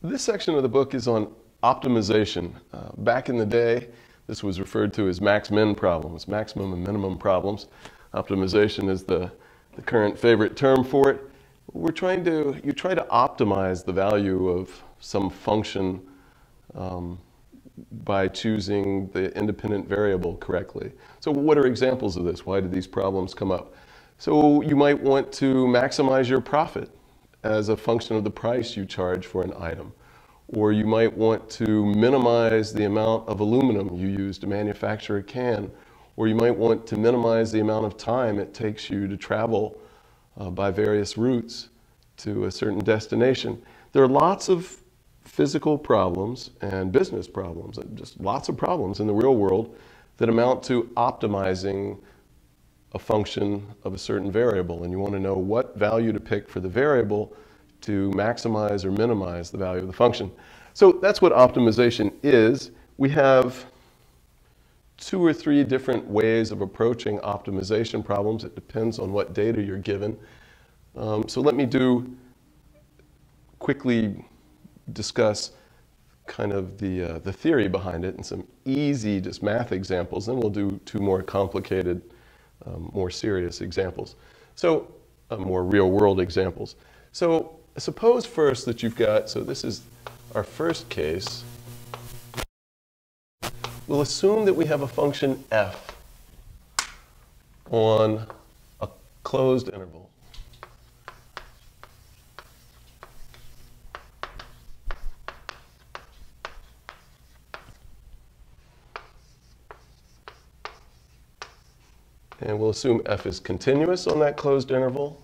This section of the book is on optimization. Uh, back in the day, this was referred to as max-min problems, maximum and minimum problems. Optimization is the, the current favorite term for it. We're trying to, you try to optimize the value of some function um, by choosing the independent variable correctly. So what are examples of this? Why do these problems come up? So you might want to maximize your profit as a function of the price you charge for an item. Or you might want to minimize the amount of aluminum you use to manufacture a can. Or you might want to minimize the amount of time it takes you to travel uh, by various routes to a certain destination. There are lots of physical problems and business problems, just lots of problems in the real world that amount to optimizing a function of a certain variable and you want to know what value to pick for the variable to maximize or minimize the value of the function. So that's what optimization is. We have two or three different ways of approaching optimization problems. It depends on what data you're given. Um, so let me do quickly discuss kind of the, uh, the theory behind it and some easy just math examples. Then we'll do two more complicated um, more serious examples. So, uh, more real world examples. So, suppose first that you've got, so this is our first case. We'll assume that we have a function f on a closed interval. And we'll assume f is continuous on that closed interval.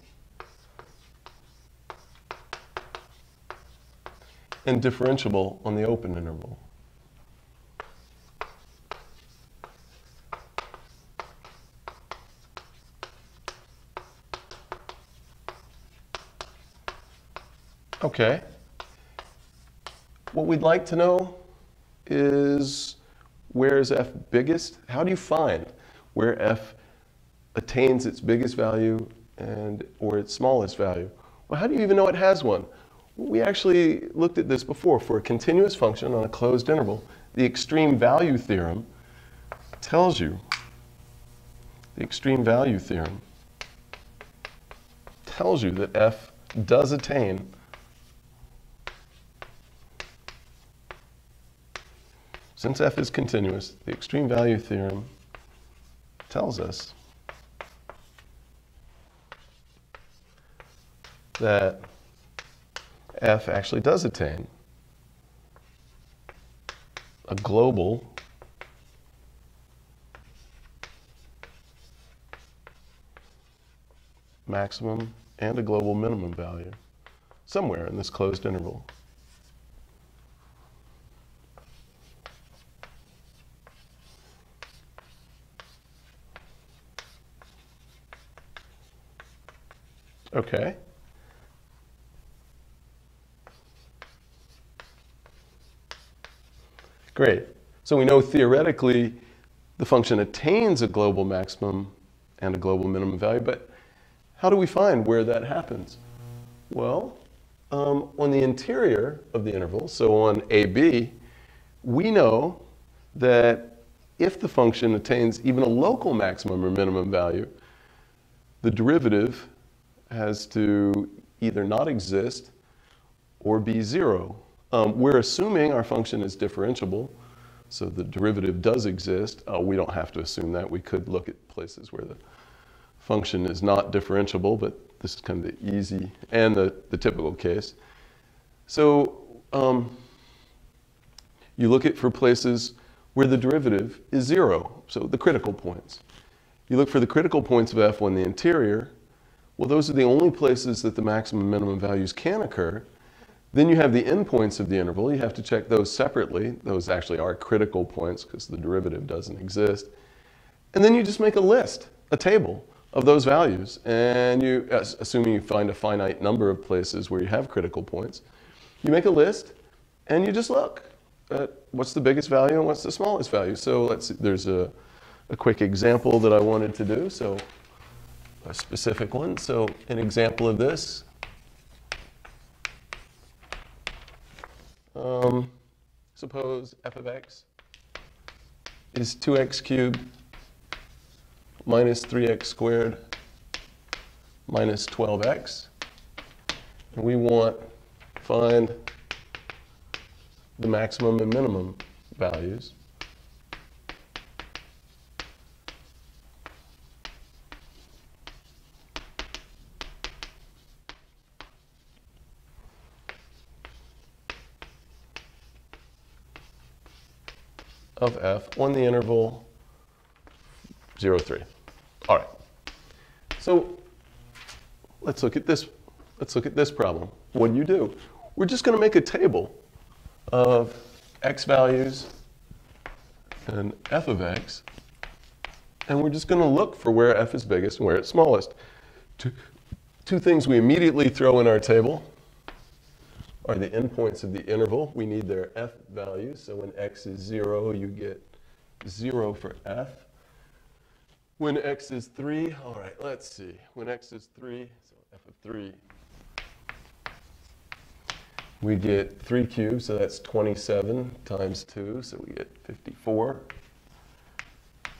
And differentiable on the open interval. Okay. What we'd like to know is where is f biggest? How do you find where f attains its biggest value and or its smallest value. Well, how do you even know it has one? We actually looked at this before. For a continuous function on a closed interval, the extreme value theorem tells you, the extreme value theorem tells you that f does attain Since f is continuous, the extreme value theorem tells us that F actually does attain a global maximum and a global minimum value somewhere in this closed interval. Okay. Great. So we know theoretically the function attains a global maximum and a global minimum value, but how do we find where that happens? Well, um, on the interior of the interval, so on AB, we know that if the function attains even a local maximum or minimum value, the derivative has to either not exist or be zero um, we're assuming our function is differentiable, so the derivative does exist. Uh, we don't have to assume that. We could look at places where the function is not differentiable, but this is kind of the easy and the, the typical case. So um, you look at for places where the derivative is zero, so the critical points. You look for the critical points of f on the interior. Well, those are the only places that the maximum minimum values can occur. Then you have the endpoints of the interval. You have to check those separately. Those actually are critical points because the derivative doesn't exist. And then you just make a list, a table of those values. And you, assuming you find a finite number of places where you have critical points, you make a list and you just look at what's the biggest value and what's the smallest value. So let's there's a, a quick example that I wanted to do. So a specific one. So an example of this Um, suppose f of x is 2x cubed minus 3x squared minus 12x. And we want to find the maximum and minimum values. Of f on the interval 0, 3. All right. So let's look at this. Let's look at this problem. What do you do? We're just going to make a table of x values and f of x, and we're just going to look for where f is biggest and where it's smallest. Two, two things we immediately throw in our table are the endpoints of the interval. We need their f values. So when x is 0, you get 0 for f. When x is 3, all right, let's see. When x is 3, so f of 3, we get 3 cubed, so that's 27 times 2, so we get 54.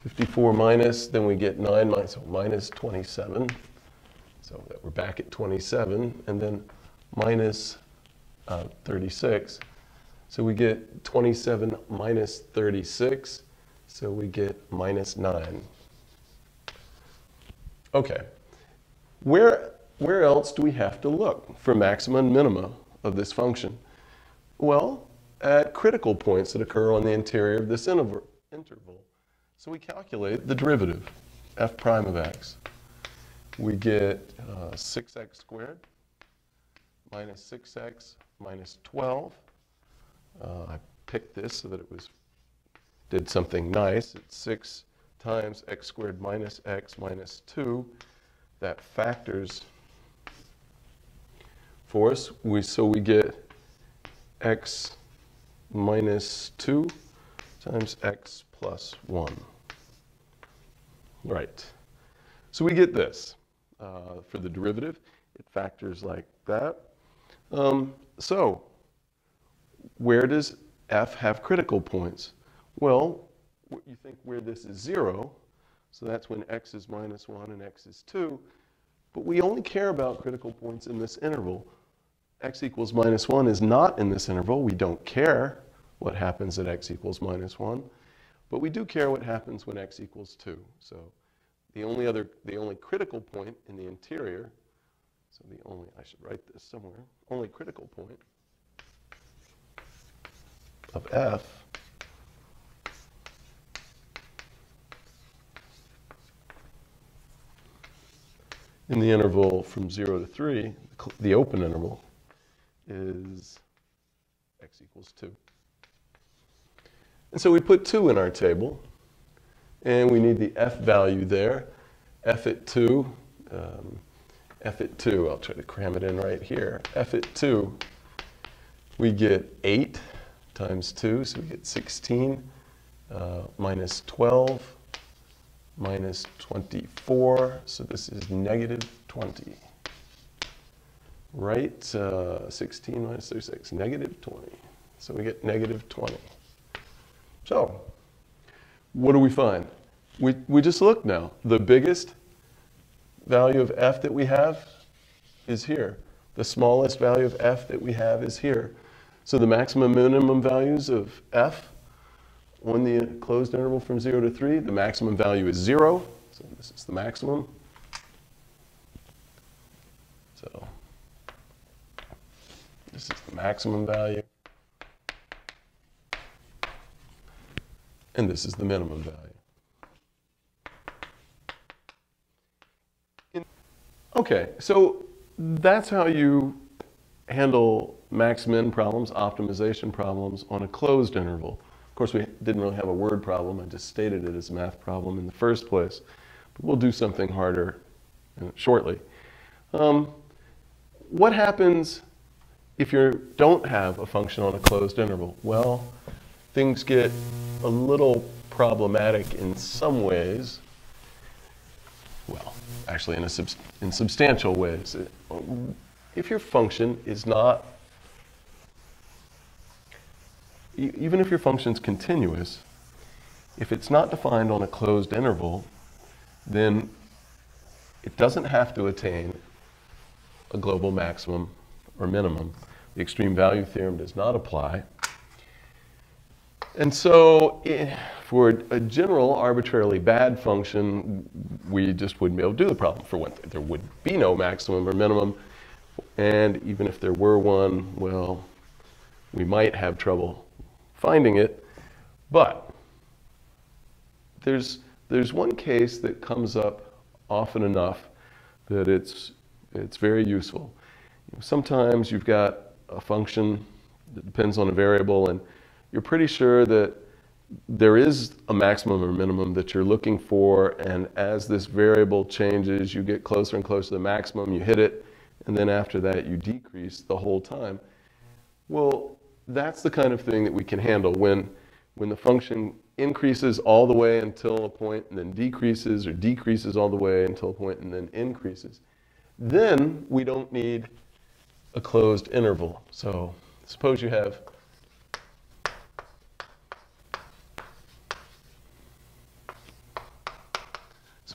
54 minus, then we get 9 minus, so minus 27. So that we're back at 27, and then minus uh, 36. So we get 27 minus 36, so we get minus 9. Okay, where, where else do we have to look for maxima and minima of this function? Well, at critical points that occur on the interior of this interval. So we calculate the derivative, f prime of x. We get uh, 6x squared minus 6x minus 12. Uh, I picked this so that it was did something nice. It's 6 times x squared minus x minus 2. That factors for us. We, so we get x minus 2 times x plus 1. Right. So we get this uh, for the derivative. It factors like that. Um, so, where does f have critical points? Well, you think where this is 0, so that's when x is minus 1 and x is 2, but we only care about critical points in this interval. x equals minus 1 is not in this interval. We don't care what happens at x equals minus 1, but we do care what happens when x equals 2. So the only other, the only critical point in the interior so the only, I should write this somewhere, only critical point of f in the interval from 0 to 3, the open interval, is x equals 2. And so we put 2 in our table, and we need the f value there. f at 2, um, f at 2, I'll try to cram it in right here. f at 2, we get 8 times 2, so we get 16, uh, minus 12, minus 24, so this is negative 20. Right, uh, 16 minus 36, negative 20. So we get negative 20. So, what do we find? We, we just look now. The biggest value of f that we have is here. The smallest value of f that we have is here. So the maximum minimum values of f on the closed interval from 0 to 3, the maximum value is 0. So this is the maximum. So this is the maximum value. And this is the minimum value. Okay, so that's how you handle max-min problems, optimization problems on a closed interval. Of course, we didn't really have a word problem. I just stated it as a math problem in the first place. But we'll do something harder uh, shortly. Um, what happens if you don't have a function on a closed interval? Well, things get a little problematic in some ways. Actually in, a sub in substantial ways. If your function is not even if your function's continuous, if it's not defined on a closed interval, then it doesn't have to attain a global maximum or minimum. The extreme value theorem does not apply. And so, eh, for a general arbitrarily bad function, we just wouldn't be able to do the problem. For one thing, there would be no maximum or minimum. And even if there were one, well, we might have trouble finding it. But there's, there's one case that comes up often enough that it's, it's very useful. Sometimes you've got a function that depends on a variable, and you're pretty sure that there is a maximum or minimum that you're looking for, and as this variable changes, you get closer and closer to the maximum, you hit it, and then after that, you decrease the whole time. Well, that's the kind of thing that we can handle when, when the function increases all the way until a point and then decreases or decreases all the way until a point and then increases. Then we don't need a closed interval. So suppose you have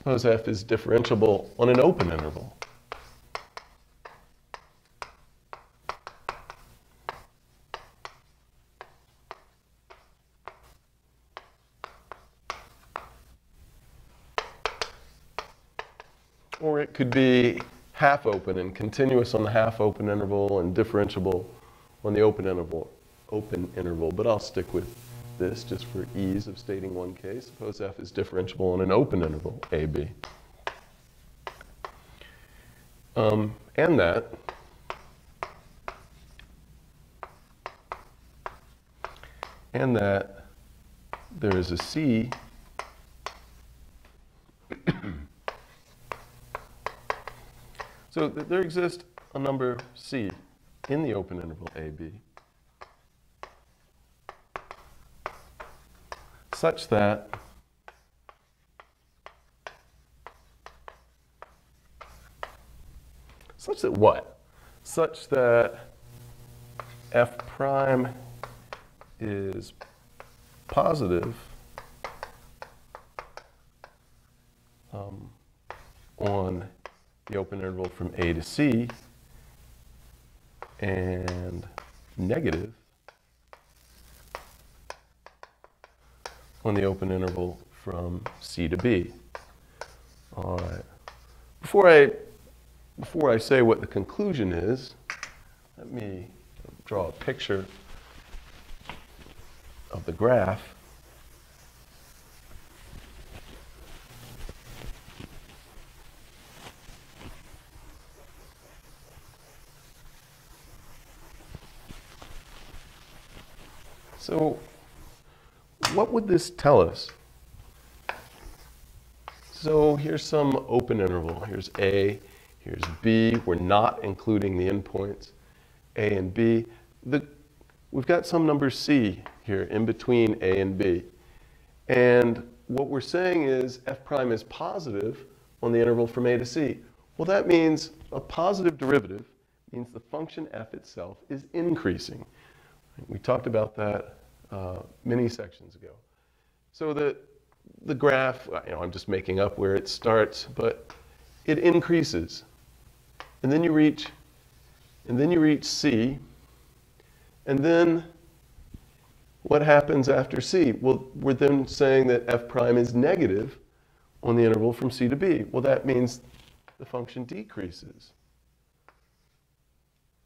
suppose f is differentiable on an open interval. Or it could be half open and continuous on the half open interval and differentiable on the open interval, open interval. But I'll stick with this just for ease of stating one case. Suppose f is differentiable on an open interval, ab. Um, and that and that there is a c So th- there exists a number c in the open interval AB such that such that what? Such that f prime is positive um, on the open interval from A to C and negative on the open interval from C to B. All right. Before I, before I say what the conclusion is, let me draw a picture of the graph. So, what would this tell us? So, here's some open interval. Here's A, here's B. We're not including the endpoints A and B. The, we've got some number C here in between A and B. And what we're saying is f prime is positive on the interval from A to C. Well, that means a positive derivative means the function f itself is increasing. We talked about that uh, many sections ago. So the, the graph, you know, I'm just making up where it starts, but it increases. And then you reach, and then you reach C, and then what happens after C? Well, we're then saying that f prime is negative on the interval from C to B. Well, that means the function decreases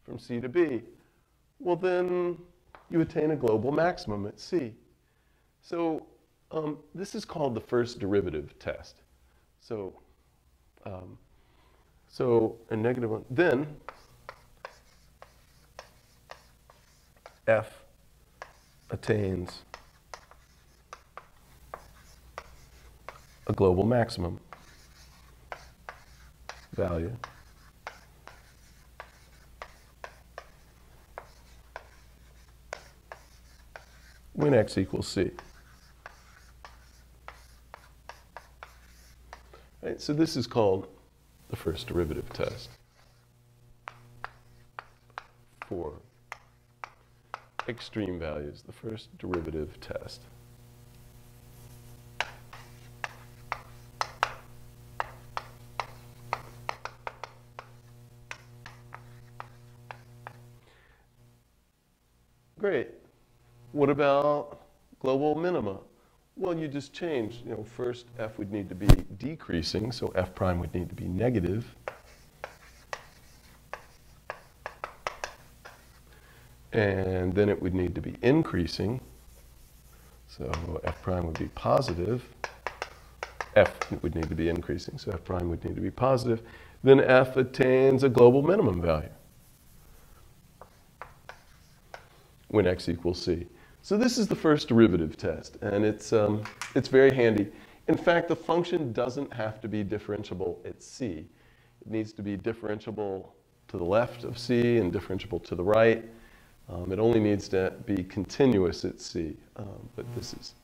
from C to B. Well, then you attain a global maximum at C. So um, this is called the first derivative test. So, um, so a negative one. Then f attains a global maximum value. When x equals c. Right, so this is called the first derivative test for extreme values, the first derivative test. Great. What about global minima? Well, you just change. You know, first f would need to be decreasing, so f prime would need to be negative. And then it would need to be increasing. So f prime would be positive. f would need to be increasing, so f prime would need to be positive. Then f attains a global minimum value when x equals c. So this is the first derivative test, and it's, um, it's very handy. In fact, the function doesn't have to be differentiable at c. It needs to be differentiable to the left of c and differentiable to the right. Um, it only needs to be continuous at C, um, but this is,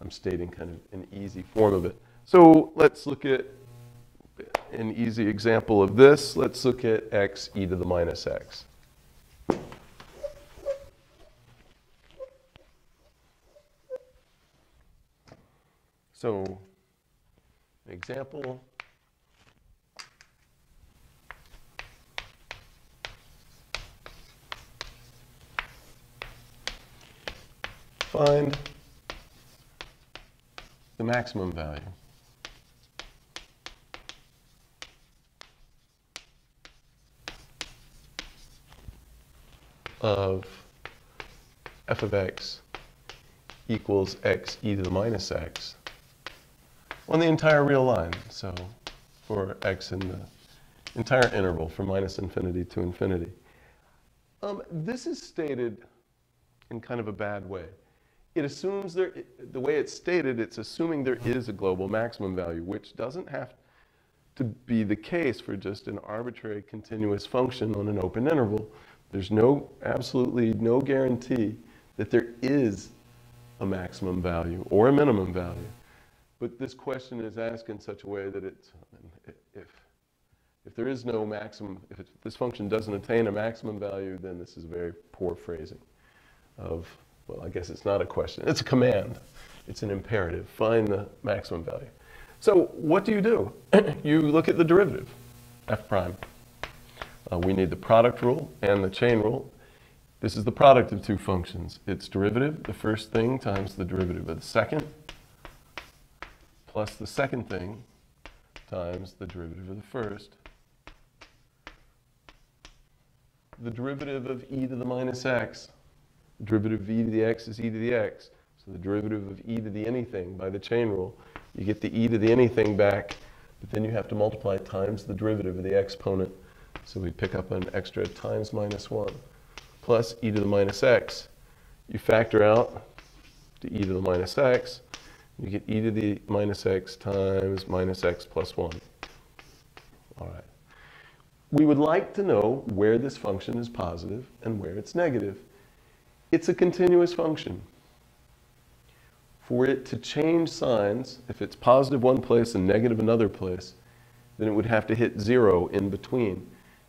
I'm stating kind of an easy form of it. So let's look at an easy example of this. Let's look at x e to the minus x. So, example, find the maximum value. of f of x equals x e to the minus x on the entire real line. So for x in the entire interval from minus infinity to infinity. Um, this is stated in kind of a bad way it assumes there, the way it's stated, it's assuming there is a global maximum value, which doesn't have to be the case for just an arbitrary continuous function on an open interval. There's no, absolutely no guarantee that there is a maximum value or a minimum value. But this question is asked in such a way that it's, if, if there is no maximum, if this function doesn't attain a maximum value, then this is a very poor phrasing of well, I guess it's not a question. It's a command. It's an imperative. Find the maximum value. So what do you do? you look at the derivative, f prime. Uh, we need the product rule and the chain rule. This is the product of two functions. Its derivative, the first thing, times the derivative of the second, plus the second thing times the derivative of the first. The derivative of e to the minus x the derivative of e to the x is e to the x. So the derivative of e to the anything by the chain rule, you get the e to the anything back, but then you have to multiply times the derivative of the exponent. So we pick up an extra times minus 1 plus e to the minus x. You factor out the e to the minus x. You get e to the minus x times minus x plus 1. All right. We would like to know where this function is positive and where it's negative. It's a continuous function. For it to change signs, if it's positive one place and negative another place, then it would have to hit zero in between.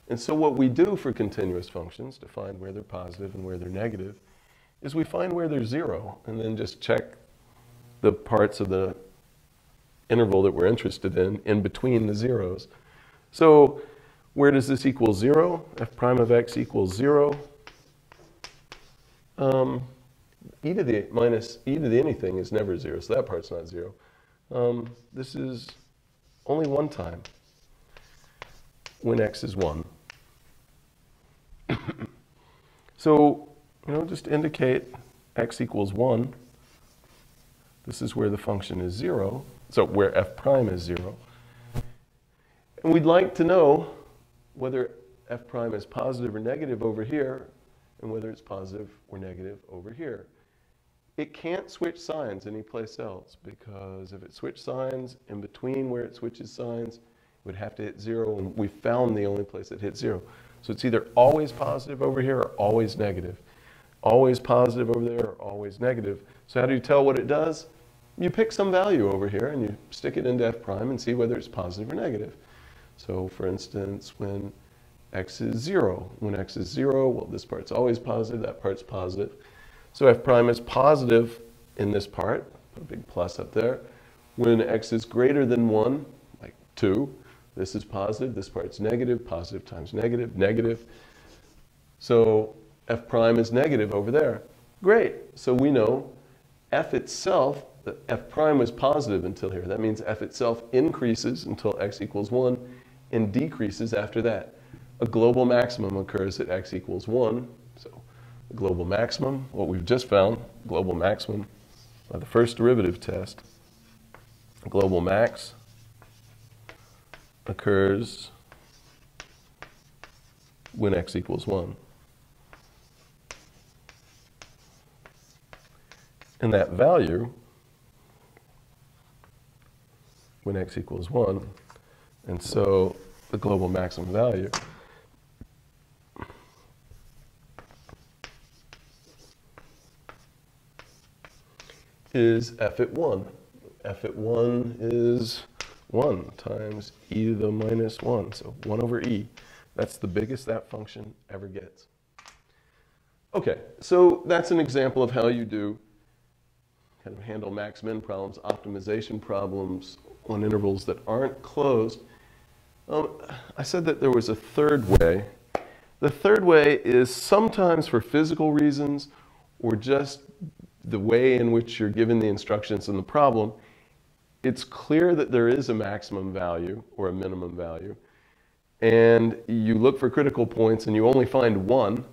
And so what we do for continuous functions to find where they're positive and where they're negative is we find where they're zero and then just check the parts of the interval that we're interested in in between the zeros. So where does this equal zero? f prime of x equals zero. Um, e to the minus e to the anything is never zero, so that part's not zero. Um, this is only one time when x is 1. so, you know, just indicate x equals 1. This is where the function is 0, so where f prime is 0. And we'd like to know whether f prime is positive or negative over here and whether it's positive or negative over here. It can't switch signs anyplace else because if it switched signs in between where it switches signs, it would have to hit zero, and we found the only place that hits zero. So it's either always positive over here or always negative. Always positive over there or always negative. So how do you tell what it does? You pick some value over here and you stick it into f prime and see whether it's positive or negative. So for instance, when x is 0. When x is 0, well, this part's always positive, that part's positive. So f prime is positive in this part, put a big plus up there. When x is greater than 1, like 2, this is positive, this part's negative, positive times negative, negative. So f prime is negative over there. Great. So we know f itself, f prime was positive until here. That means f itself increases until x equals 1 and decreases after that. A global maximum occurs at x equals 1. So the global maximum, what we've just found, global maximum by the first derivative test, global max occurs when x equals 1. And that value, when x equals 1, and so the global maximum value is f at 1. f at 1 is 1 times e to the minus 1, so 1 over e. That's the biggest that function ever gets. Okay, so that's an example of how you do handle max-min problems, optimization problems on intervals that aren't closed. Um, I said that there was a third way. The third way is sometimes for physical reasons or just the way in which you're given the instructions in the problem, it's clear that there is a maximum value or a minimum value. And you look for critical points and you only find one.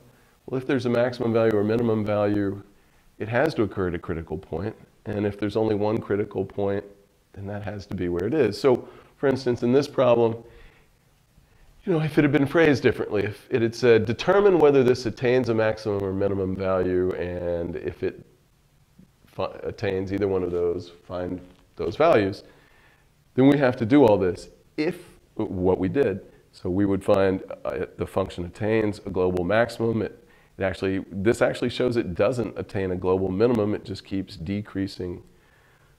Well, if there's a maximum value or minimum value, it has to occur at a critical point. And if there's only one critical point, then that has to be where it is. So, for instance, in this problem, you know, if it had been phrased differently, if it had said, determine whether this attains a maximum or minimum value, and if it attains either one of those, find those values, then we have to do all this. If what we did, so we would find uh, the function attains a global maximum. It, it actually, this actually shows it doesn't attain a global minimum. It just keeps decreasing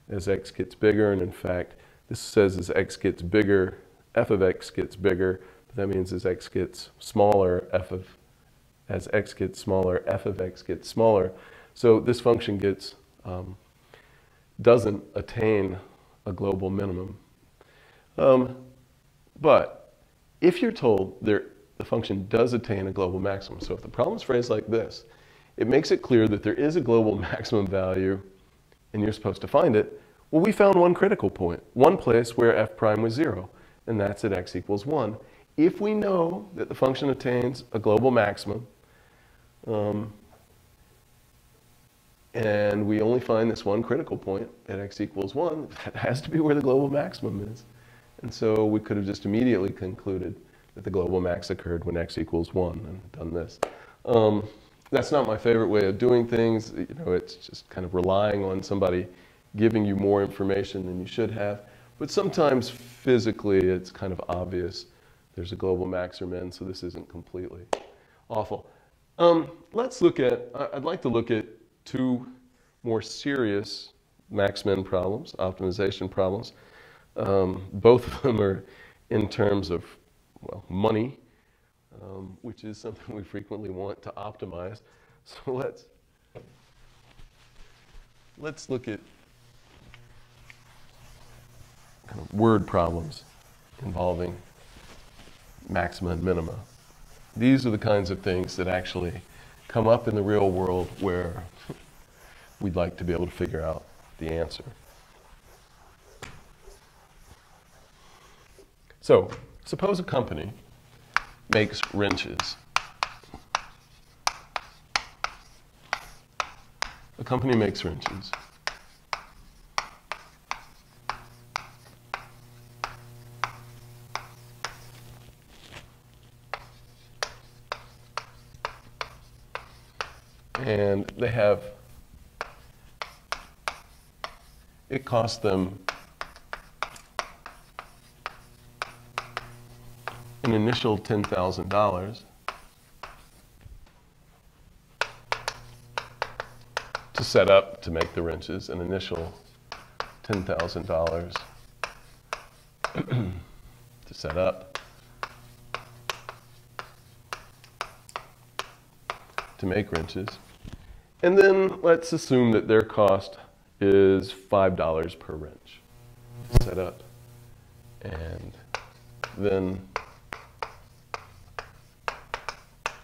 as x gets bigger. And in fact, this says as x gets bigger, f of x gets bigger. That means as x gets smaller, f of as x gets smaller, f of x gets smaller. So this function gets um, doesn't attain a global minimum. Um, but if you're told there, the function does attain a global maximum, so if the problem is phrased like this, it makes it clear that there is a global maximum value and you're supposed to find it. Well, we found one critical point, one place where f prime was zero, and that's at x equals one. If we know that the function attains a global maximum, um, and we only find this one critical point at x equals 1, that has to be where the global maximum is. And so we could have just immediately concluded that the global max occurred when x equals 1 and done this. Um, that's not my favorite way of doing things. You know, it's just kind of relying on somebody giving you more information than you should have. But sometimes physically it's kind of obvious there's a global max or min, so this isn't completely awful. Um, let's look at, I'd like to look at two more serious max-min problems, optimization problems. Um, both of them are in terms of, well, money, um, which is something we frequently want to optimize. So let's, let's look at kind of word problems involving maxima and minima. These are the kinds of things that actually come up in the real world where we'd like to be able to figure out the answer. So, suppose a company makes wrenches. A company makes wrenches. And they have it cost them an initial $10,000 to set up to make the wrenches, an initial $10,000 to set up. to make wrenches. And then let's assume that their cost is $5 per wrench set up. And then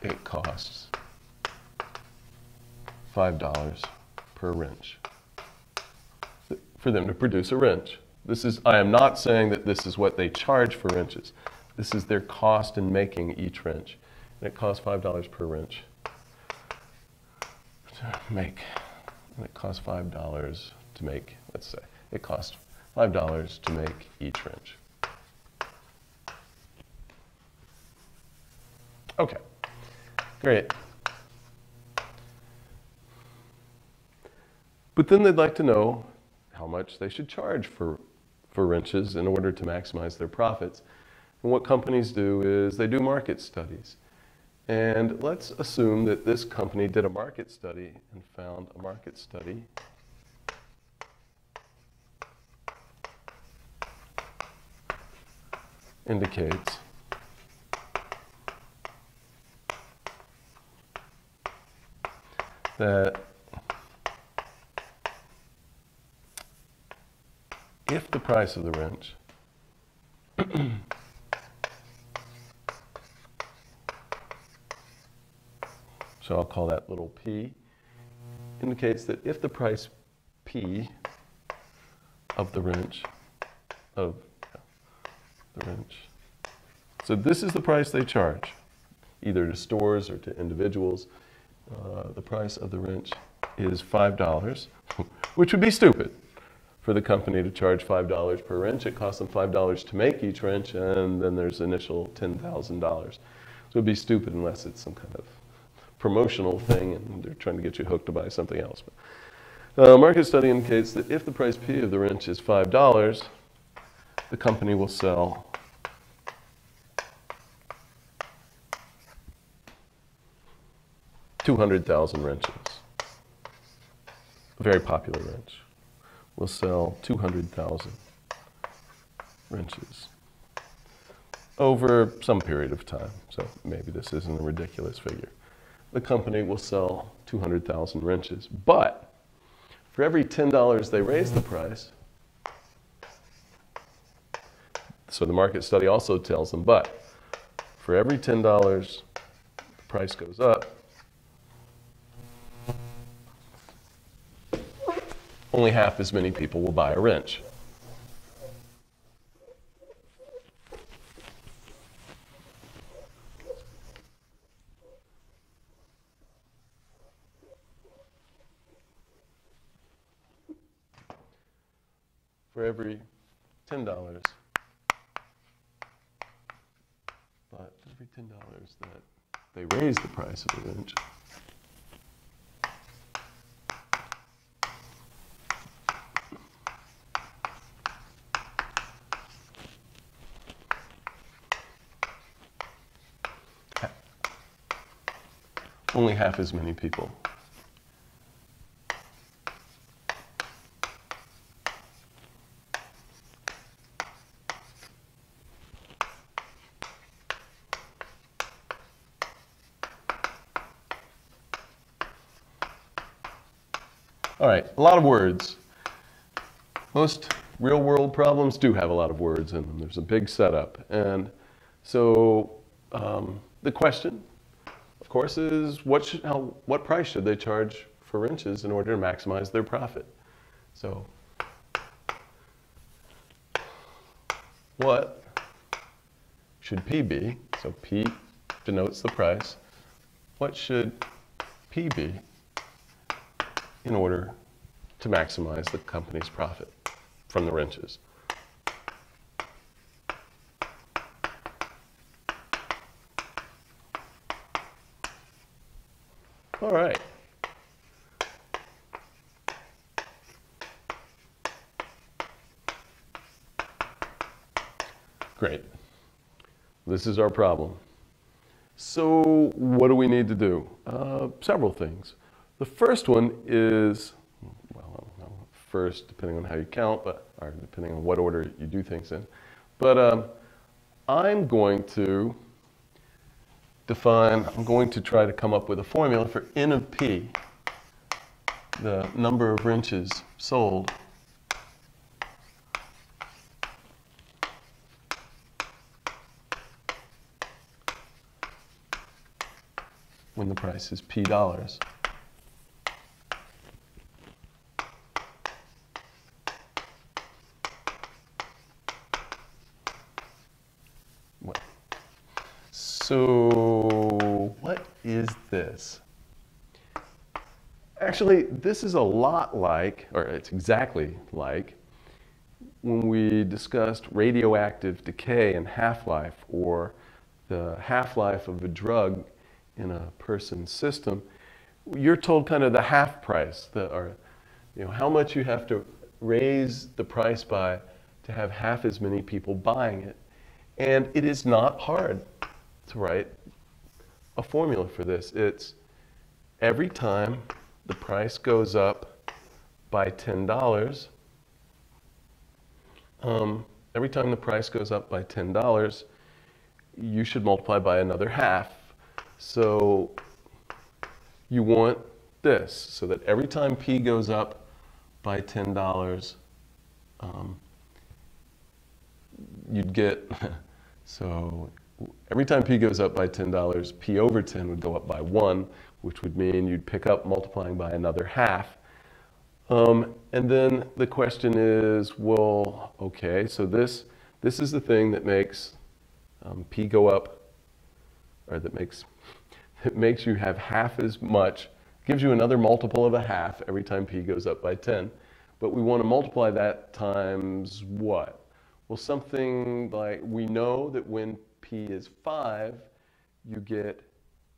it costs $5 per wrench for them to produce a wrench. This is, I am not saying that this is what they charge for wrenches. This is their cost in making each wrench. And it costs $5 per wrench to make. And it costs $5 to make, let's say, it costs $5 to make each wrench. Okay, great. But then they'd like to know how much they should charge for, for wrenches in order to maximize their profits. And what companies do is they do market studies. And let's assume that this company did a market study and found a market study indicates that if the price of the wrench. So I'll call that little p, indicates that if the price p of the wrench, of the wrench, so this is the price they charge, either to stores or to individuals. Uh, the price of the wrench is $5, which would be stupid for the company to charge $5 per wrench. It costs them $5 to make each wrench, and then there's initial $10,000. So it'd be stupid unless it's some kind of promotional thing and they're trying to get you hooked to buy something else. But, uh, market study indicates that if the price P of the wrench is $5, the company will sell Two hundred thousand wrenches. A very popular wrench We'll sell 200,000 wrenches over some period of time. So maybe this isn't a ridiculous figure. The company will sell 200,000 wrenches. But for every $10 they raise the price, so the market study also tells them, but for every $10 the price goes up, only half as many people will buy a wrench. For every $10, but every $10 that they raise the price of a wrench, only half as many people. All right, a lot of words. Most real world problems do have a lot of words in them. There's a big setup. And so um, the question course, is what, should, how, what price should they charge for wrenches in order to maximize their profit? So, what should P be? So P denotes the price. What should P be in order to maximize the company's profit from the wrenches? Right. Great. This is our problem. So what do we need to do? Uh, several things. The first one is, well, first, depending on how you count, but or depending on what order you do things in. But um, I'm going to define, I'm going to try to come up with a formula for N of P, the number of wrenches sold when the price is P dollars. So is? Actually, this is a lot like, or it's exactly like, when we discussed radioactive decay and half-life, or the half-life of a drug in a person's system, you're told kind of the half price, the, or you know, how much you have to raise the price by to have half as many people buying it. And it is not hard to write a formula for this. It's every time the price goes up by $10, um, every time the price goes up by $10, you should multiply by another half. So you want this, so that every time P goes up by $10, um, you'd get, so every time P goes up by $10, P over 10 would go up by 1, which would mean you'd pick up multiplying by another half. Um, and then the question is, well, okay, so this, this is the thing that makes um, P go up, or that makes, that makes you have half as much, gives you another multiple of a half every time P goes up by 10. But we want to multiply that times what? Well, something like we know that when Is 5, you get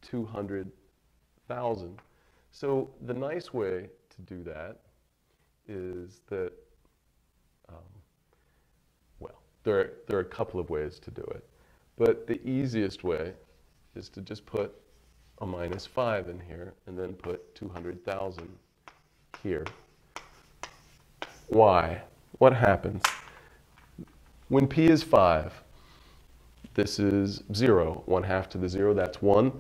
200,000. So the nice way to do that is that, um, well, there are, there are a couple of ways to do it. But the easiest way is to just put a minus 5 in here and then put 200,000 here. Why? What happens? When P is 5, this is 0. 1 half to the 0, that's 1.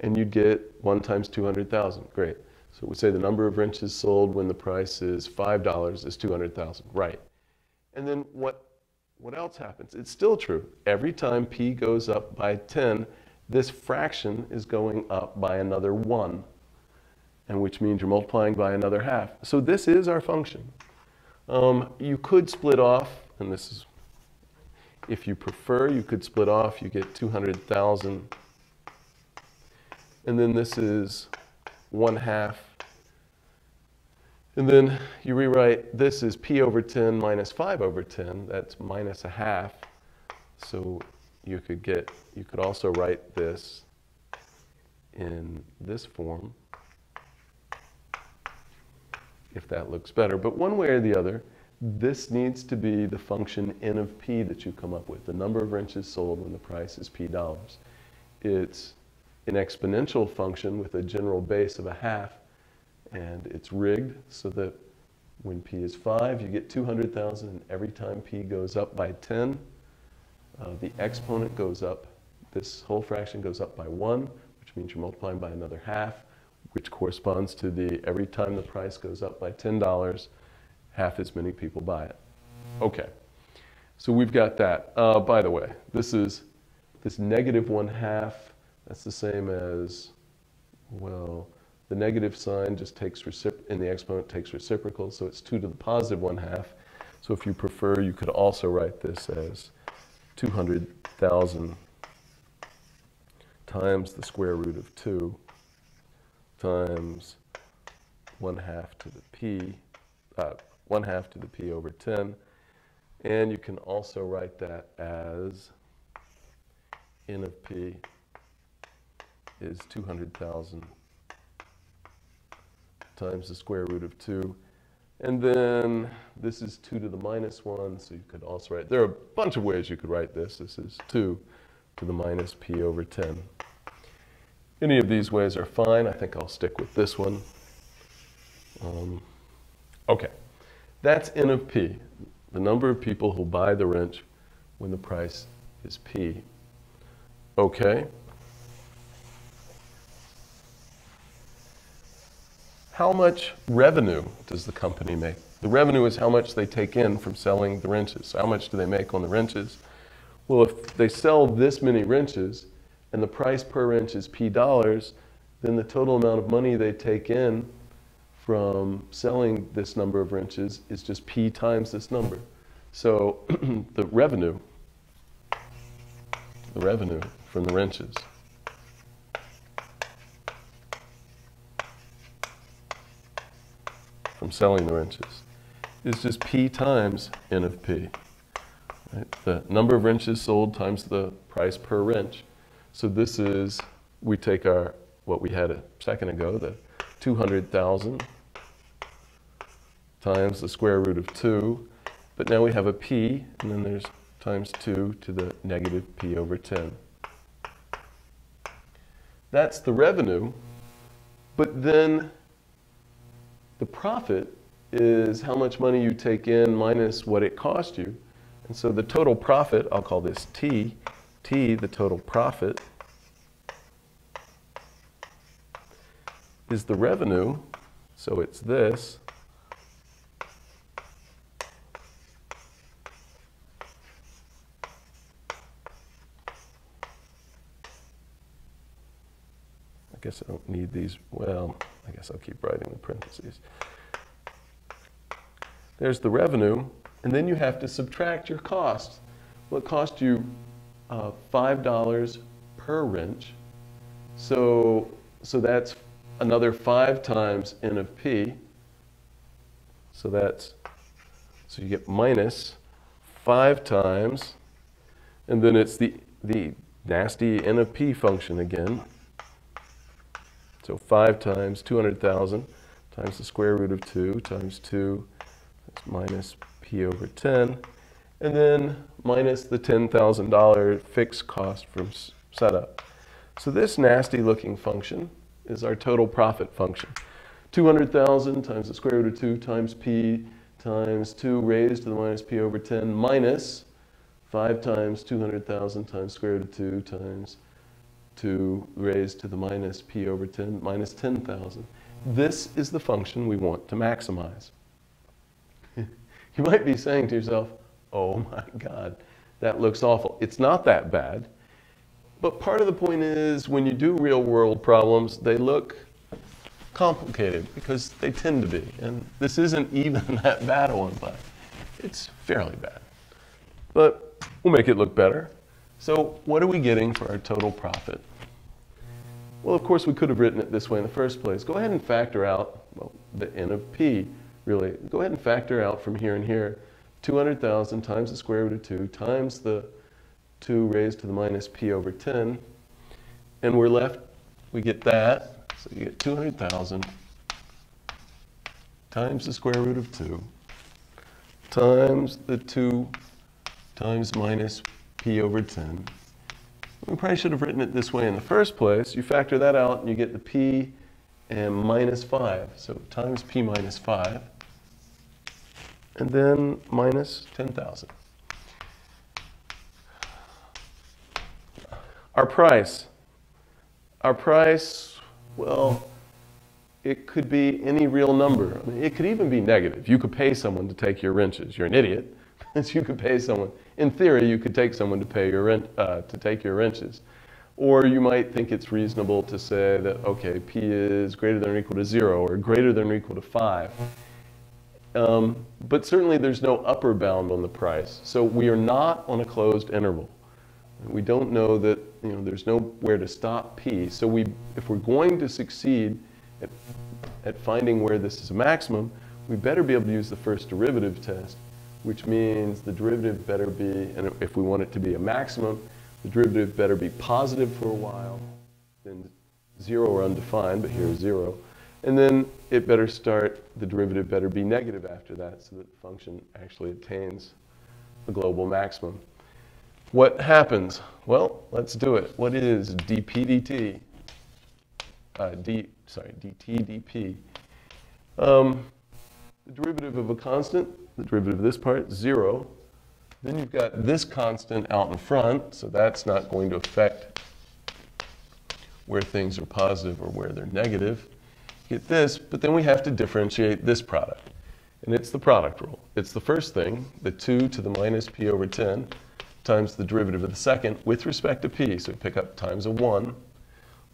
And you'd get 1 times 200,000. Great. So we say the number of wrenches sold when the price is $5 is 200,000. Right. And then what, what else happens? It's still true. Every time P goes up by 10, this fraction is going up by another 1, and which means you're multiplying by another half. So this is our function. Um, you could split off, and this is if you prefer, you could split off. You get 200,000. And then this is 1 half. And then you rewrite this is p over 10 minus 5 over 10. That's minus a half. So you could get, you could also write this in this form if that looks better. But one way or the other, this needs to be the function n of p that you come up with, the number of wrenches sold when the price is p dollars. It's an exponential function with a general base of a half, and it's rigged so that when p is 5, you get 200,000, and every time p goes up by 10, uh, the exponent goes up, this whole fraction goes up by 1, which means you're multiplying by another half, which corresponds to the every time the price goes up by $10, half as many people buy it. Okay, so we've got that. Uh, by the way, this is this negative one half, that's the same as, well, the negative sign just takes in the exponent takes reciprocal, so it's 2 to the positive 1 half. So if you prefer, you could also write this as 200,000 times the square root of 2 times 1 half to the p, uh, 1 half to the p over 10. And you can also write that as n of p is 200,000 times the square root of 2. And then this is 2 to the minus 1, so you could also write, there are a bunch of ways you could write this. This is 2 to the minus p over 10. Any of these ways are fine. I think I'll stick with this one. Um, okay. That's N of P, the number of people who buy the wrench when the price is P. Okay? How much revenue does the company make? The revenue is how much they take in from selling the wrenches. So how much do they make on the wrenches? Well, if they sell this many wrenches and the price per wrench is P dollars, then the total amount of money they take in from selling this number of wrenches is just P times this number. So the revenue, the revenue from the wrenches from selling the wrenches is just P times N of P. Right? The number of wrenches sold times the price per wrench. So this is, we take our, what we had a second ago, the 200,000 times the square root of 2. But now we have a P, and then there's times 2 to the negative P over 10. That's the revenue. But then the profit is how much money you take in minus what it cost you. And so the total profit, I'll call this T, T, the total profit, is the revenue. So it's this. I guess I don't need these. Well, I guess I'll keep writing the parentheses. There's the revenue, and then you have to subtract your costs. Well, it cost you uh, $5 per wrench. So, so that's another 5 times N of P. So that's, so you get minus 5 times, and then it's the, the nasty N of P function again. So 5 times 200,000 times the square root of 2 times 2 that's minus P over 10. And then minus the $10,000 fixed cost from setup. So this nasty looking function is our total profit function. 200,000 times the square root of 2 times P times 2 raised to the minus P over 10 minus 5 times 200,000 times square root of 2 times 2 raised to the minus p over 10 minus 10,000. This is the function we want to maximize. you might be saying to yourself, oh my God, that looks awful. It's not that bad. But part of the point is when you do real world problems, they look complicated because they tend to be. And this isn't even that bad a one, but it's fairly bad. But we'll make it look better. So what are we getting for our total profit? Well, of course, we could have written it this way in the first place. Go ahead and factor out well, the n of p, really. Go ahead and factor out from here and here 200,000 times the square root of 2 times the 2 raised to the minus p over 10. And we're left, we get that. So you get 200,000 times the square root of 2 times the 2 times minus p over 10. We probably should have written it this way in the first place. You factor that out and you get the p and minus 5. So times p minus 5. And then minus 10,000. Our price. Our price, well, it could be any real number. I mean, it could even be negative. You could pay someone to take your wrenches. You're an idiot. you could pay someone. In theory, you could take someone to pay your rent, uh, to take your wrenches. Or you might think it's reasonable to say that, okay, P is greater than or equal to zero or greater than or equal to five. Um, but certainly there's no upper bound on the price. So we are not on a closed interval. We don't know that, you know, there's nowhere to stop P. So we, if we're going to succeed at, at finding where this is a maximum, we better be able to use the first derivative test which means the derivative better be, and if we want it to be a maximum, the derivative better be positive for a while, then zero or undefined, but here zero. And then it better start, the derivative better be negative after that so that the function actually attains the global maximum. What happens? Well, let's do it. What is dp dt? Uh, d, sorry, dt dp. Um, the derivative of a constant the derivative of this part, zero. Then you've got this constant out in front, so that's not going to affect where things are positive or where they're negative. get this, but then we have to differentiate this product. And it's the product rule. It's the first thing, the 2 to the minus p over 10 times the derivative of the second with respect to p. So we pick up times a 1,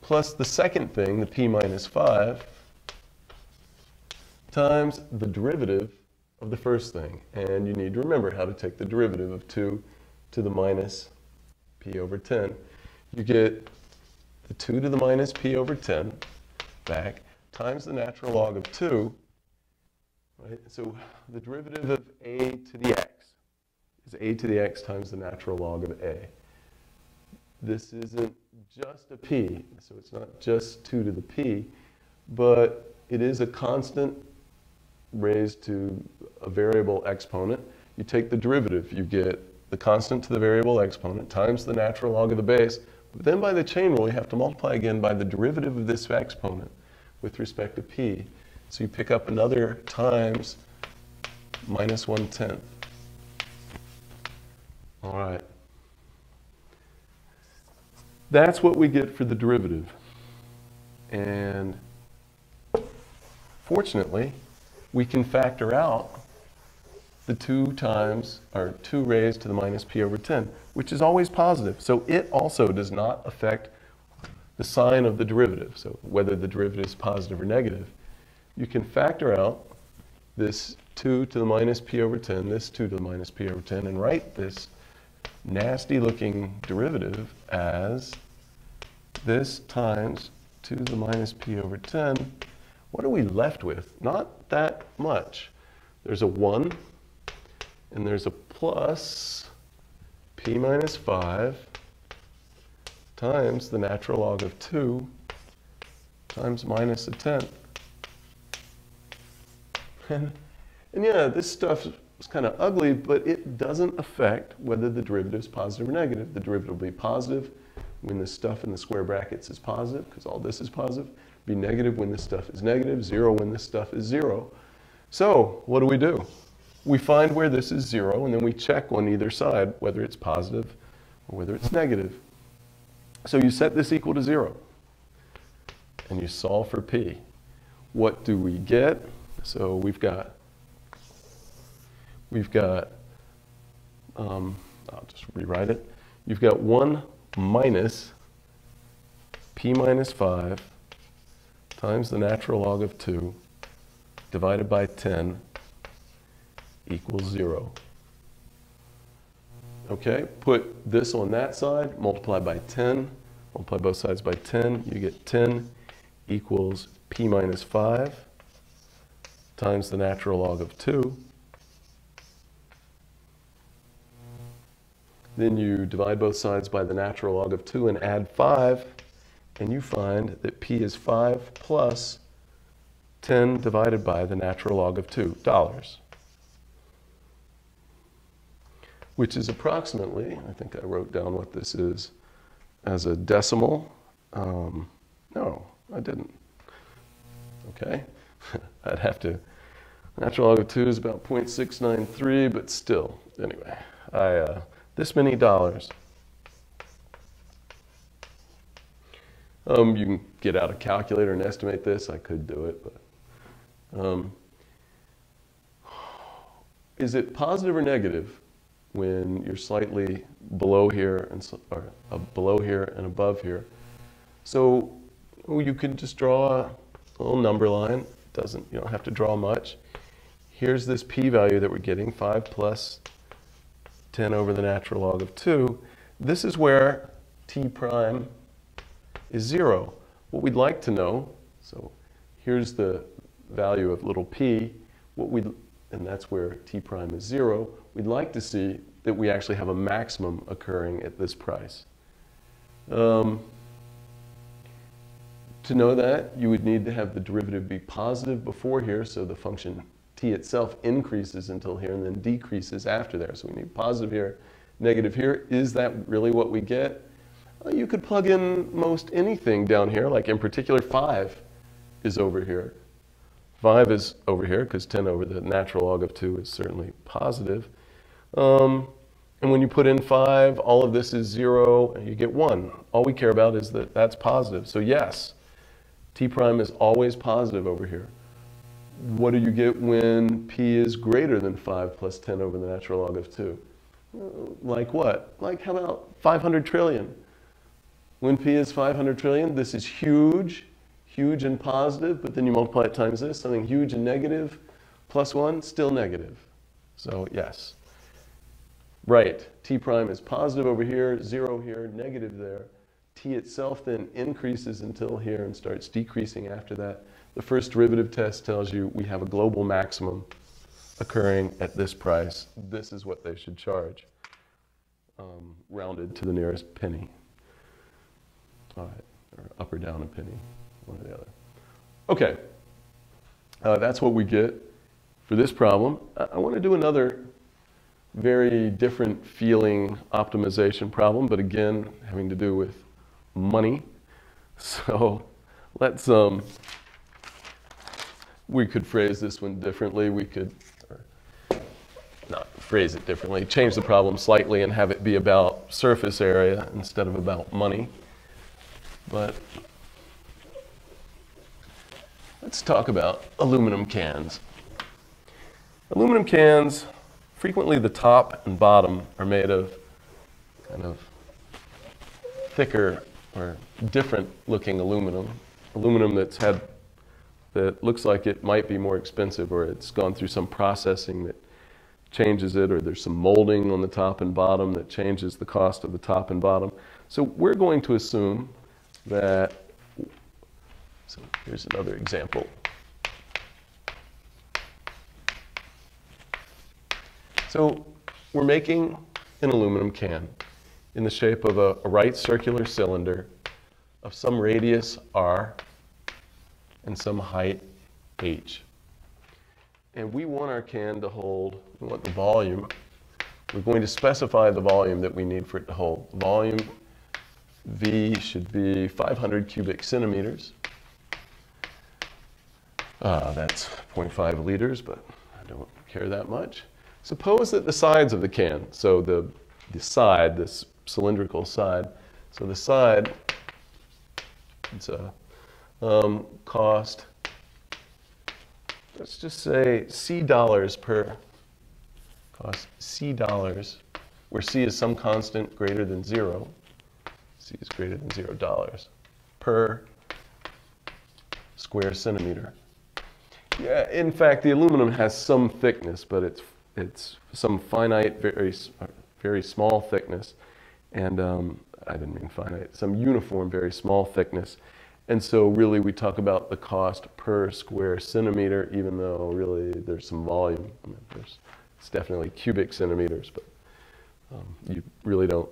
plus the second thing, the p minus 5, times the derivative of the first thing. And you need to remember how to take the derivative of 2 to the minus p over 10. You get the 2 to the minus p over 10 back times the natural log of 2. Right? So the derivative of a to the x is a to the x times the natural log of a. This isn't just a p, so it's not just 2 to the p, but it is a constant raised to a variable exponent. You take the derivative, you get the constant to the variable exponent times the natural log of the base. But then by the chain rule, you have to multiply again by the derivative of this exponent with respect to p. So you pick up another times minus 1 tenth. All right. That's what we get for the derivative. And fortunately, we can factor out the 2 times, or 2 raised to the minus p over 10, which is always positive. So it also does not affect the sign of the derivative, so whether the derivative is positive or negative. You can factor out this 2 to the minus p over 10, this 2 to the minus p over 10, and write this nasty looking derivative as this times 2 to the minus p over 10. What are we left with? Not that much. There's a 1, and there's a plus p minus 5 times the natural log of 2 times minus a tenth. And, and yeah, this stuff is kind of ugly, but it doesn't affect whether the derivative is positive or negative. The derivative will be positive when the stuff in the square brackets is positive, because all this is positive. Be negative when this stuff is negative, zero when this stuff is zero. So what do we do? We find where this is zero, and then we check on either side whether it's positive or whether it's negative. So you set this equal to zero, and you solve for p. What do we get? So we've got, we've got, um, I'll just rewrite it. You've got 1 minus p minus 5 times the natural log of 2 divided by 10 equals 0. Okay, put this on that side, multiply by 10, multiply both sides by 10, you get 10 equals p minus 5 times the natural log of 2. Then you divide both sides by the natural log of 2 and add 5, and you find that p is 5 plus 10 divided by the natural log of 2, dollars. Which is approximately, I think I wrote down what this is as a decimal. Um, no, I didn't. Okay, I'd have to, natural log of 2 is about 0.693, but still, anyway, I, uh, this many dollars. Um, you can get out a calculator and estimate this. I could do it, but um, is it positive or negative when you're slightly below here and or uh, below here and above here? So you can just draw a little number line. Doesn't you don't have to draw much. Here's this p-value that we're getting, 5 plus 10 over the natural log of 2. This is where t prime is 0. What we'd like to know, so here's the value of little p, what we and that's where t prime is 0. We'd like to see that we actually have a maximum occurring at this price. Um, to know that, you would need to have the derivative be positive before here, so the function t itself increases until here and then decreases after there. So we need positive here, negative here. Is that really what we get? Well, you could plug in most anything down here, like in particular 5 is over here. 5 is over here because 10 over the natural log of 2 is certainly positive. Um, and when you put in 5, all of this is 0, and you get 1. All we care about is that that's positive. So yes, T prime is always positive over here. What do you get when P is greater than 5 plus 10 over the natural log of 2? Uh, like what? Like how about 500 trillion? When P is 500 trillion, this is huge, huge and positive, but then you multiply it times this, something huge and negative, plus 1, still negative. So yes. Right, T prime is positive over here, 0 here, negative there. T itself then increases until here and starts decreasing after that. The first derivative test tells you we have a global maximum occurring at this price. This is what they should charge, um, rounded to the nearest penny. All right, or up or down a penny, one or the other. Okay, uh, that's what we get for this problem. I, I want to do another very different feeling optimization problem, but again, having to do with money. So let's, um, we could phrase this one differently. We could not phrase it differently, change the problem slightly and have it be about surface area instead of about money. But let's talk about aluminum cans. Aluminum cans, frequently the top and bottom are made of kind of thicker or different looking aluminum. Aluminum that's had, that looks like it might be more expensive or it's gone through some processing that changes it, or there's some molding on the top and bottom that changes the cost of the top and bottom. So we're going to assume that, so here's another example. So we're making an aluminum can in the shape of a, a right circular cylinder of some radius r and some height h. And we want our can to hold, we want the volume. We're going to specify the volume that we need for it to hold. Volume V should be 500 cubic centimeters. Uh, that's 0.5 liters, but I don't care that much. Suppose that the sides of the can, so the, the side, this cylindrical side, so the side, it's a um, cost let's just say C dollars per cost C dollars, where C is some constant greater than zero. C is greater than zero dollars per square centimeter. Yeah, in fact, the aluminum has some thickness, but it's it's some finite, very very small thickness, and um, I didn't mean finite, some uniform, very small thickness. And so really we talk about the cost per square centimeter, even though really there's some volume. I mean, there's, it's definitely cubic centimeters, but um, you really don't,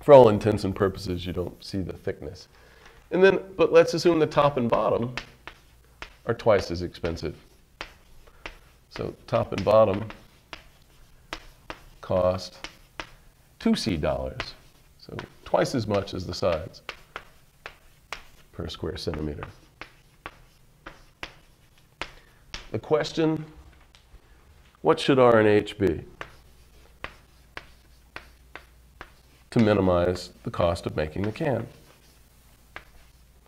for all intents and purposes, you don't see the thickness. And then, but let's assume the top and bottom are twice as expensive. So top and bottom cost 2C dollars. So twice as much as the sides per square centimeter. The question, what should R and H be to minimize the cost of making the can?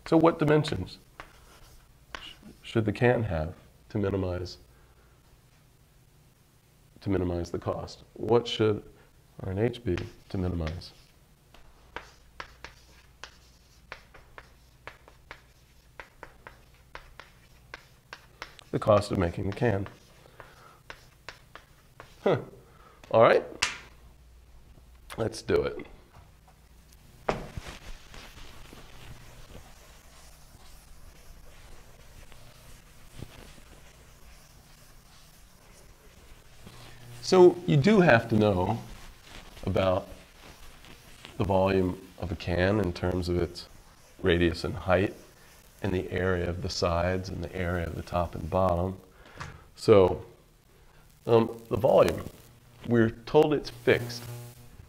So what dimensions should the can have to minimize to minimize the cost? What should R and H be to minimize? The cost of making the can. Huh. All right. Let's do it. So you do have to know about the volume of a can in terms of its radius and height and the area of the sides and the area of the top and bottom. So um, the volume, we're told it's fixed.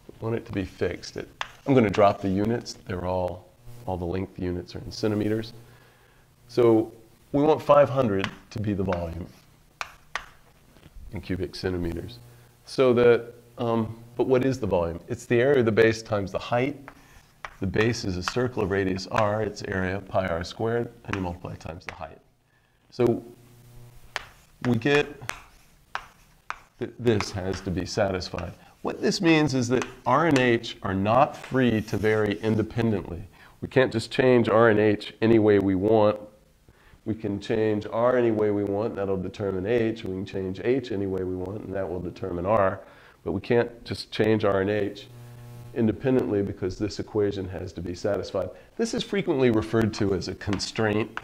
We want it to be fixed. It, I'm going to drop the units. They're all, all the length units are in centimeters. So we want 500 to be the volume in cubic centimeters. So that, um, but what is the volume? It's the area of the base times the height the base is a circle of radius r, its area pi r squared, and you multiply times the height. So we get that this has to be satisfied. What this means is that R and H are not free to vary independently. We can't just change R and H any way we want. We can change R any way we want, that'll determine H. We can change H any way we want, and that will determine R. But we can't just change R and H independently because this equation has to be satisfied. This is frequently referred to as a constraint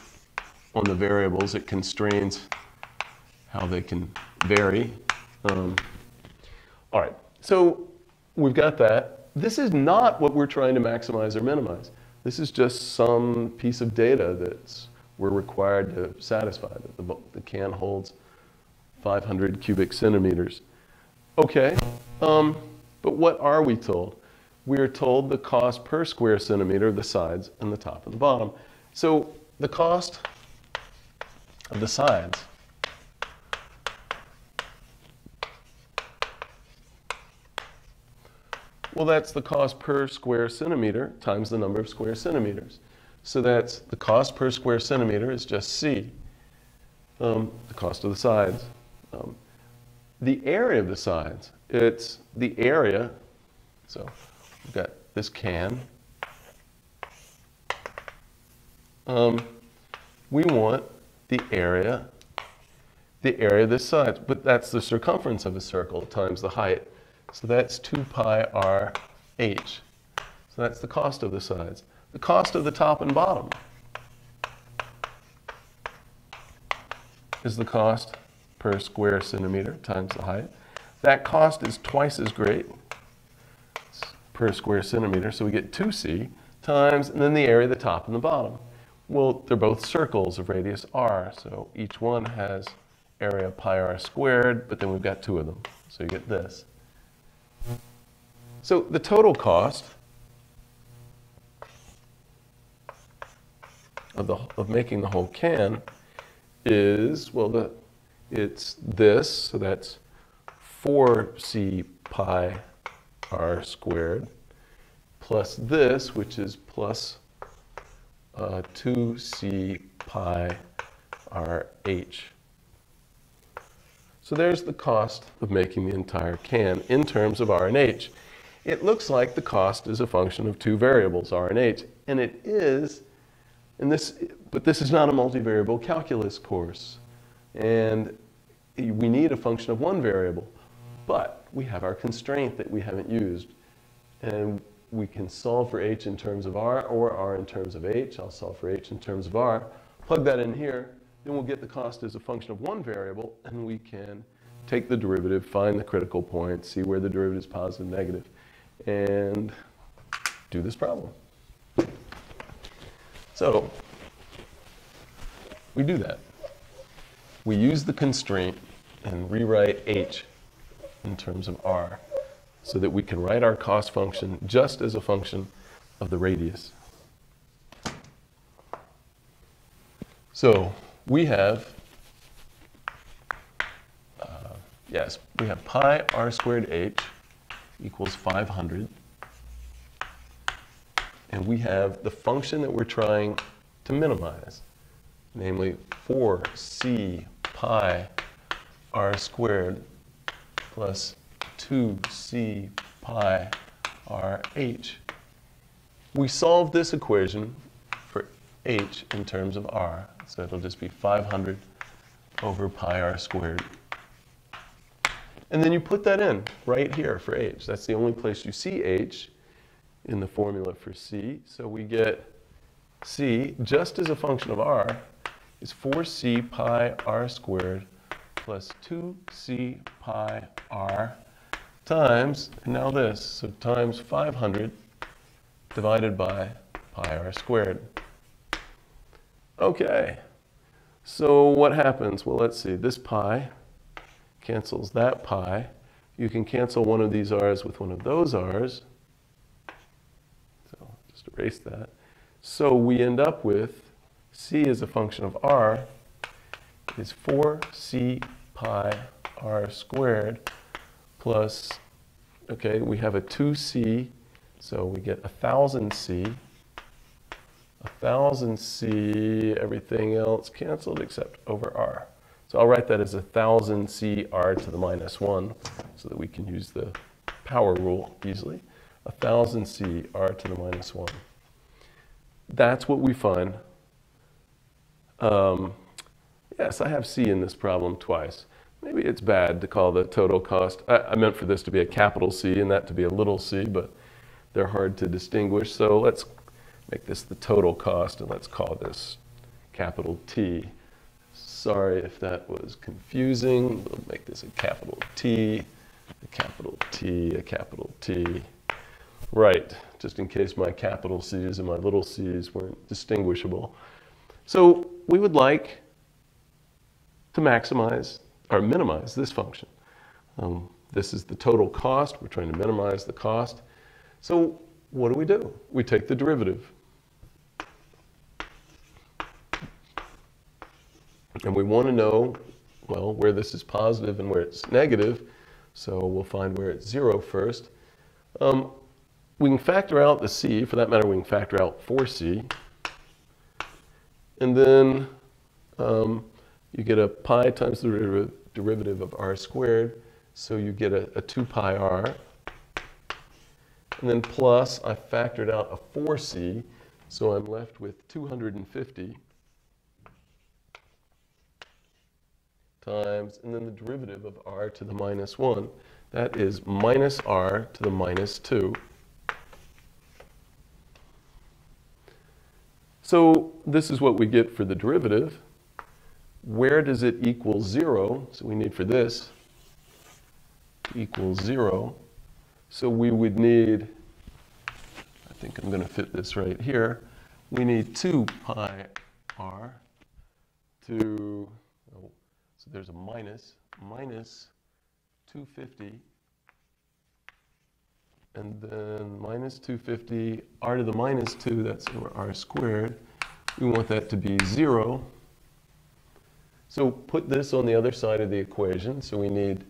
on the variables. It constrains how they can vary. Um, all right, so we've got that. This is not what we're trying to maximize or minimize. This is just some piece of data that we're required to satisfy, that the, the can holds 500 cubic centimeters. Okay, um, but what are we told? We are told the cost per square centimeter of the sides and the top and the bottom. So the cost of the sides Well, that's the cost per square centimeter times the number of square centimeters. So that's the cost per square centimeter is just C, um, the cost of the sides. Um, the area of the sides, it's the area, so we've got this can. Um, we want the area, the area of this side, but that's the circumference of a circle times the height. So that's 2 pi r h. So that's the cost of the sides. The cost of the top and bottom is the cost per square centimeter times the height. That cost is twice as great per square centimeter, so we get 2c times, and then the area of the top and the bottom. Well, they're both circles of radius r, so each one has area pi r squared, but then we've got two of them. So you get this. So the total cost of, the, of making the whole can is, well, the, it's this, so that's 4c pi r squared, plus this, which is plus, uh, 2c pi r h. So there's the cost of making the entire can in terms of R and H. It looks like the cost is a function of two variables, R and H, and it is, and this, but this is not a multivariable calculus course. And we need a function of one variable, but we have our constraint that we haven't used. And we can solve for h in terms of r or r in terms of h. I'll solve for h in terms of r. Plug that in here, then we'll get the cost as a function of one variable, and we can take the derivative, find the critical point, see where the derivative is positive, negative, and do this problem. So we do that. We use the constraint and rewrite h in terms of r so that we can write our cost function just as a function of the radius. So we have, uh, yes, we have pi r squared h equals 500. And we have the function that we're trying to minimize, namely 4c pi r squared plus 2c pi r h. We solve this equation for h in terms of r. So it'll just be 500 over pi r squared. And then you put that in right here for h. That's the only place you see h in the formula for c. So we get c, just as a function of r, is 4c pi r squared plus 2c pi r times, and now this, so times 500 divided by pi r squared. Okay, so what happens? Well, let's see, this pi cancels that pi. You can cancel one of these r's with one of those r's. So just erase that. So we end up with c as a function of r is 4c pi r squared plus, okay, we have a 2c So we get 1000c, 1000c, everything else canceled except over r. So I'll write that as 1000c r to the minus 1 so that we can use the power rule easily. 1000c r to the minus 1. That's what we find. Um, yes, I have c in this problem twice. Maybe it's bad to call the total cost. I, I meant for this to be a capital C and that to be a little c, but they're hard to distinguish. So let's make this the total cost and let's call this capital T. Sorry if that was confusing. We'll make this a capital T, a capital T, a capital T. Right, just in case my capital C's and my little c's weren't distinguishable. So we would like to maximize or minimize this function. Um, this is the total cost. We're trying to minimize the cost. So what do we do? We take the derivative. And we want to know, well, where this is positive and where it's negative. So we'll find where it's zero first. Um, we can factor out the c. For that matter, we can factor out 4c. And then um, you get a pi times the derivative of r squared. So you get a, a 2 pi r. And then plus, I factored out a 4c. So I'm left with 250 times, and then the derivative of r to the minus 1. That is minus r to the minus 2. So this is what we get for the derivative. Where does it equal 0? So we need for this equals 0. So we would need, I think I'm going to fit this right here, we need 2 pi r to oh, so there's a minus, minus 250, and then minus 250, r to the minus 2, that's r squared. We want that to be 0. So put this on the other side of the equation. So we need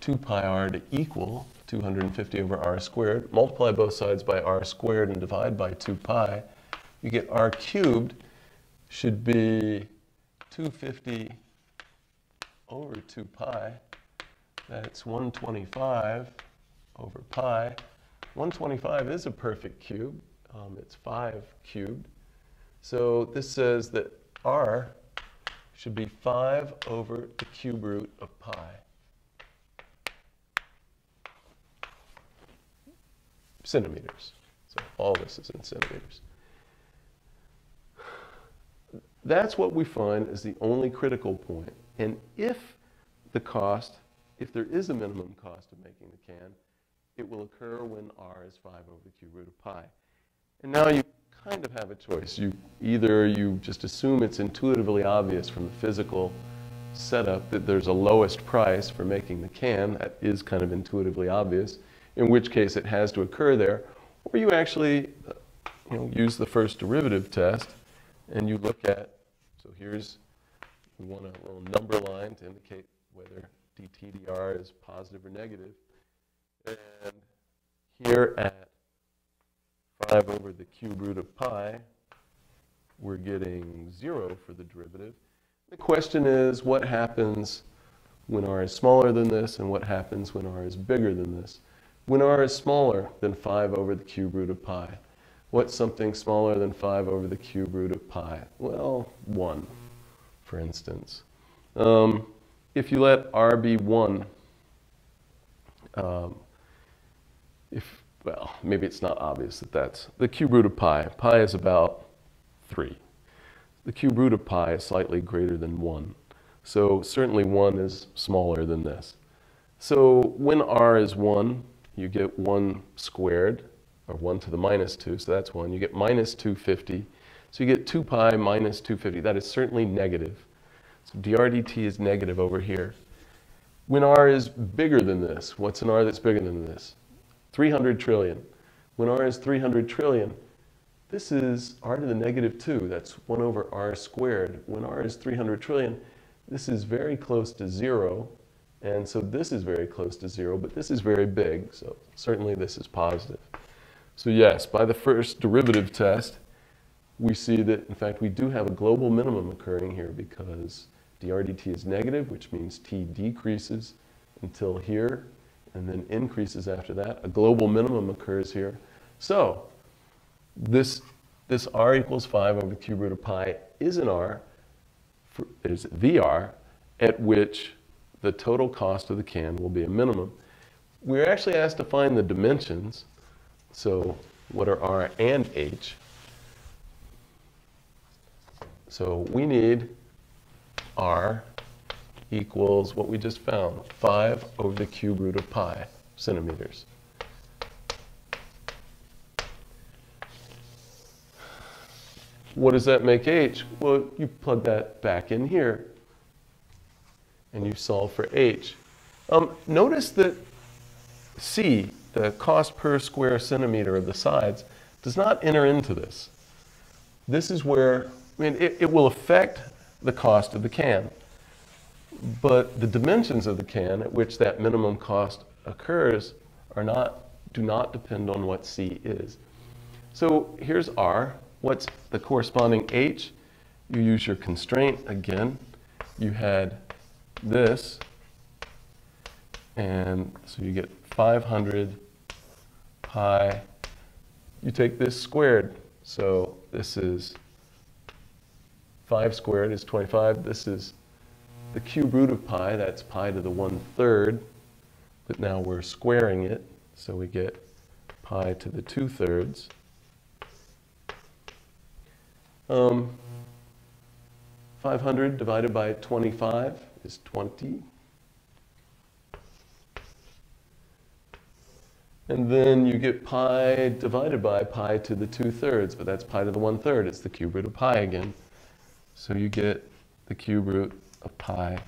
2 pi r to equal 250 over r squared. Multiply both sides by r squared and divide by 2 pi. You get r cubed should be 250 over 2 pi. That's 125 over pi. 125 is a perfect cube. Um, it's 5 cubed. So this says that r should be 5 over the cube root of pi. Centimeters. So all this is in centimeters. That's what we find is the only critical point. And if the cost, if there is a minimum cost of making the can, it will occur when r is 5 over the cube root of pi. And now you kind of have a choice. You either you just assume it's intuitively obvious from the physical setup that there's a lowest price for making the can. That is kind of intuitively obvious, in which case it has to occur there. Or you actually you know, use the first derivative test and you look at, so here's we want a little number line to indicate whether dTdr is positive or negative. And here at 5 over the cube root of pi, we're getting 0 for the derivative. The question is, what happens when r is smaller than this, and what happens when r is bigger than this? When r is smaller than 5 over the cube root of pi, what's something smaller than 5 over the cube root of pi? Well, 1 for instance. Um, if you let R be 1, um, if, well, maybe it's not obvious that that's the cube root of pi. Pi is about 3. The cube root of pi is slightly greater than 1. So certainly 1 is smaller than this. So when r is 1, you get 1 squared, or 1 to the minus 2, so that's 1. You get minus 250 so you get 2 pi minus 250. That is certainly negative. So dr dt is negative over here. When r is bigger than this, what's an r that's bigger than this? 300 trillion. When r is 300 trillion, this is r to the negative 2. That's 1 over r squared. When r is 300 trillion, this is very close to 0. And so this is very close to 0, but this is very big. So certainly this is positive. So yes, by the first derivative test, we see that, in fact, we do have a global minimum occurring here because dr dt is negative, which means t decreases until here and then increases after that. A global minimum occurs here. So this, this r equals 5 over the cube root of pi is an r, is VR, at which the total cost of the can will be a minimum. We're actually asked to find the dimensions. So what are r and h? So we need r equals what we just found, 5 over the cube root of pi centimeters. What does that make h? Well, you plug that back in here and you solve for h. Um, notice that c, the cost per square centimeter of the sides, does not enter into this. This is where, I mean, it, it will affect the cost of the can. But the dimensions of the can at which that minimum cost occurs are not, do not depend on what C is. So here's R. What's the corresponding H? You use your constraint again. You had this, and so you get 500 pi. You take this squared, so this is 5 squared is 25. This is the cube root of pi, that's pi to the 1 third, but now we're squaring it, so we get pi to the 2 thirds. Um, 500 divided by 25 is 20. And then you get pi divided by pi to the 2 thirds, but that's pi to the 1 third. It's the cube root of pi again. So you get the cube root pi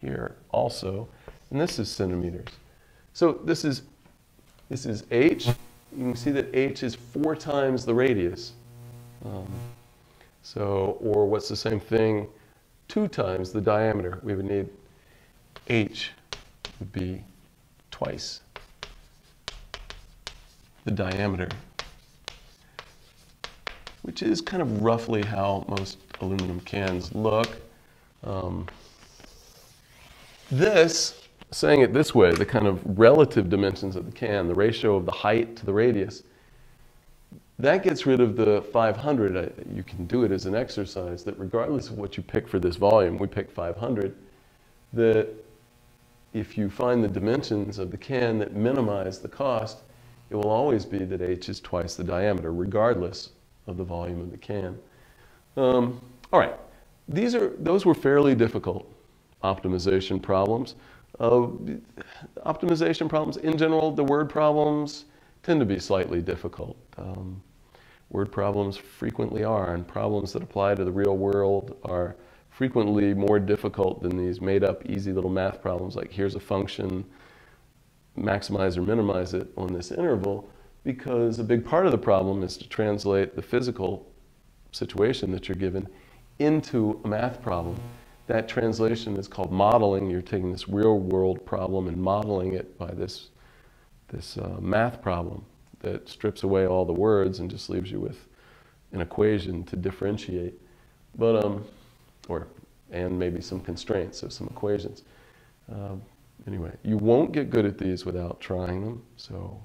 here also. And this is centimeters. So this is, this is h. You can see that h is four times the radius. Um, so, or what's the same thing? Two times the diameter. We would need h would be twice the diameter, which is kind of roughly how most aluminum cans look. Um, this, saying it this way, the kind of relative dimensions of the can, the ratio of the height to the radius, that gets rid of the 500. You can do it as an exercise that regardless of what you pick for this volume, we pick 500, that if you find the dimensions of the can that minimize the cost, it will always be that h is twice the diameter, regardless of the volume of the can. Um, all right, these are those were fairly difficult optimization problems. Uh, optimization problems in general, the word problems tend to be slightly difficult. Um, word problems frequently are, and problems that apply to the real world are frequently more difficult than these made up easy little math problems like here's a function, maximize or minimize it on this interval because a big part of the problem is to translate the physical situation that you're given into a math problem. That translation is called modeling. You're taking this real world problem and modeling it by this, this uh, math problem that strips away all the words and just leaves you with an equation to differentiate. But, um, or, and maybe some constraints, so some equations. Um, anyway, you won't get good at these without trying them, so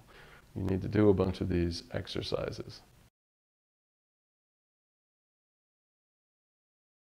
you need to do a bunch of these exercises.